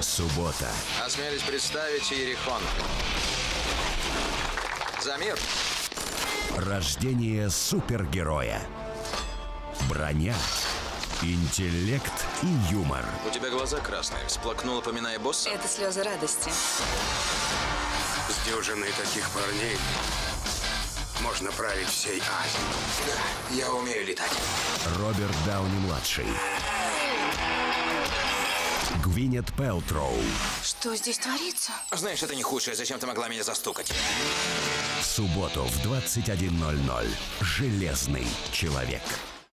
Суббота. Осмелись представить Иерихон. За мир. Рождение супергероя. Броня. Интеллект и юмор. У тебя глаза красные. Всплакнул, упоминая босса? Это слезы радости. С дюжиной таких парней можно править всей Азией. Да, я умею летать. Роберт Дауни-младший. Гвинет Пелтроу. Что здесь творится? Знаешь, это не худшее. Зачем ты могла меня застукать? В субботу в 21.00. Железный человек.